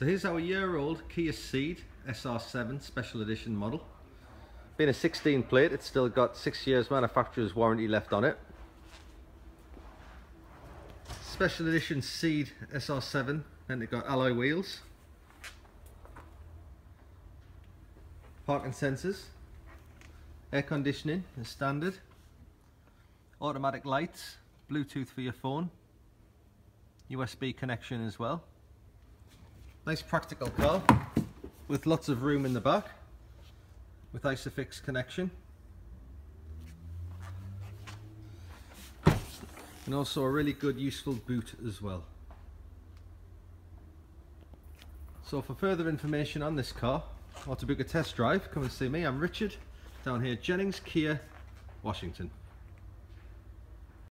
So here's our year old Kia Ceed SR7 special edition model. Being a 16 plate, it's still got six years manufacturer's warranty left on it. Special edition Ceed SR7 and it got alloy wheels. Parking sensors. Air conditioning is standard. Automatic lights, Bluetooth for your phone. USB connection as well. Nice practical car with lots of room in the back with Isofix connection. And also a really good useful boot as well. So for further information on this car or to book a test drive come and see me. I'm Richard down here Jennings Kia Washington.